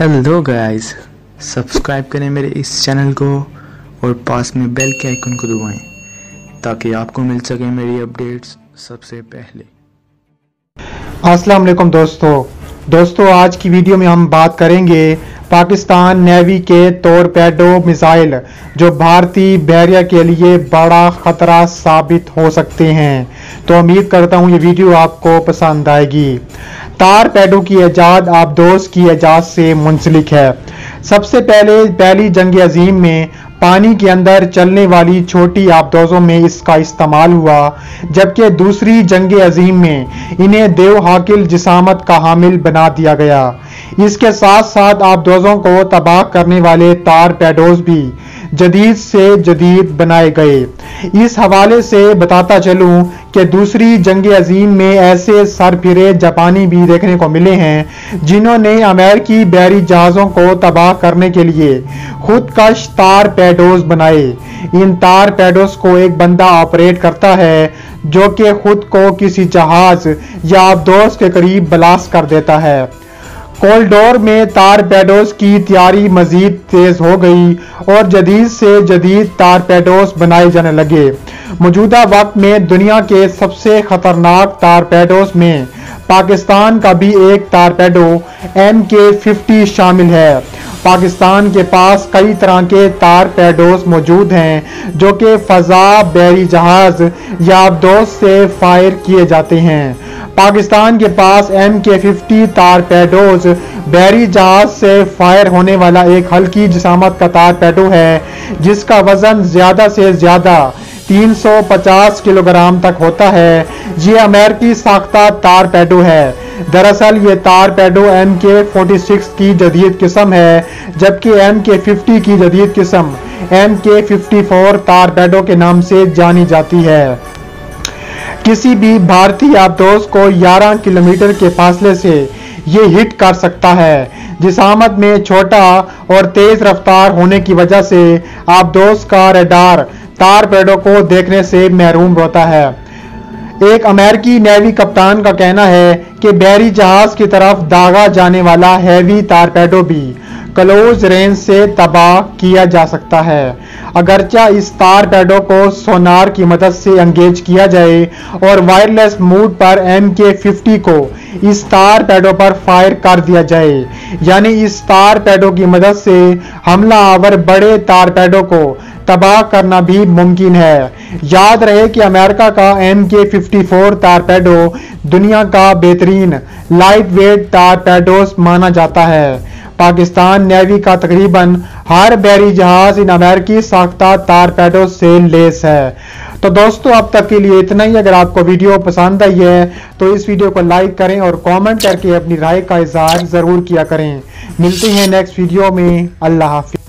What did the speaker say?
Hello guys subscribe کریں میرے اس channel کو اور پاس میں بیل کے آئیکن کو دبائیں تاکہ آپ کو مل سکیں میری اپڈیٹس سب سے پہلے۔ اسلام علیکم دوستو۔ دوستو، آج کی ویڈیو میں ہم بات کریں گے پاکستان نیوی کے تور پیڈو میزائل جو بھارتی بیریا کے لیے بڑا خطرہ ثابت ہو سکتے ہیں۔ تو امید کرتا ہوں یہ ویڈیو آپ کو پسند آئے گی۔ تار پیڈوں کی ایجاد آبدوز کی ایجاد سے منسلک ہے۔ سب سے پہلے، پہلی جنگ عظیم میں پانی کے اندر چلنے والی چھوٹی آبدوزوں میں اس کا استعمال ہوا، جبکہ دوسری جنگ عظیم میں انہیں دیو حاکل جسامت کا حامل بنا دیا گیا۔ اس کے ساتھ ساتھ آبدوزوں کو تباہ کرنے والے تار پیڈوز بھی جدید سے جدید بنائے گئے۔ اس حوالے سے بتاتا چلوں کہ دوسری جنگ عظیم میں ایسے سر پھرے جاپانی بھی دیکھنے کو ملے ہیں جنہوں نے امریکی بحری جہازوں کو تباہ کرنے کے لیے خود کش تار پیڈوز بنائے۔ ان تار پیڈوز کو ایک بندہ آپریٹ کرتا ہے جو کہ خود کو کسی جہاز یا دوست کے قریب بلاس کر دیتا ہے۔ کولڈور میں تار پیڈوز کی تیاری مزید تیز ہو گئی اور جدید سے جدید تار پیڈوز بنائے جانے لگے۔ موجودہ وقت میں دنیا کے سب سے خطرناک تار پیڈوز میں پاکستان کا بھی ایک تار پیڈو ایم کے ففٹی شامل ہے۔ پاکستان کے پاس کئی طرح کے تار پیڈوز موجود ہیں جو کہ فضا، بیری جہاز یا دوست سے فائر کیے جاتے ہیں۔ پاکستان کے پاس ایم کے ففٹی تار پیڈوز، بیری جہاز سے فائر ہونے والا ایک ہلکی جسامت کا تار پیڈو ہے، جس کا وزن زیادہ سے زیادہ تین سو پچاس کلو گرام تک ہوتا ہے۔ یہ امریکی ساختہ تار پیڈو ہے۔ دراصل یہ torpedo M K forty six کی جدید قسم ہے، جبکہ ایم کے ففٹی کی جدید قسم۔ ایم کے ففٹی فور تار پیڈو کے نام سے جانی جاتی ہے۔ کسی بھی بھارتی آبدوز کو یارہ کلومیٹر کے فاصلے سے یہ ہٹ کر سکتا ہے۔ جسامت میں چھوٹا اور تیز رفتار ہونے کی وجہ سے آبدوز کا ریڈار تار پیڈوں کو دیکھنے سے محروم ہوتا ہے۔ ایک امریکی نیوی کپتان کا کہنا ہے کہ بحری جہاز کی طرف داغا جانے والا ہیوی تار پیڈو بھی کلوز رینج سے تباہ کیا جا سکتا ہے۔ اگرچہ اس تار پیڈوں کو سونار کی مدد سے انگیج کیا جائے اور وائرلیس موڈ پر ایم کے ففٹی کو اس تار پیڈوں پر فائر کر دیا جائے۔ یعنی اس تار پیڈوں کی مدد سے حملہ آور بڑے تار پیڈوں کو تباہ کرنا بھی ممکن ہے۔ یاد رہے کہ امریکہ کا ایم کے ففٹی فور تار پیڈو دنیا کا بہترین لائٹ ویٹ تارپیڈوز مانا جاتا ہے۔ پاکستان نیوی کا تقریباً ہر بحری جہاز ان امریکی ساختہ تار پیڈو سے لیس ہے۔ تو دوستو، اب تک کے لیے اتنا ہی۔ اگر آپ کو ویڈیو پسند آئی ہے تو اس ویڈیو کو لائک کریں اور کامنٹ کر کے اپنی رائے کا اظہار ضرور کیا کریں۔ ملتے ہیں نیکسٹ ویڈیو میں۔ اللہ حافظ۔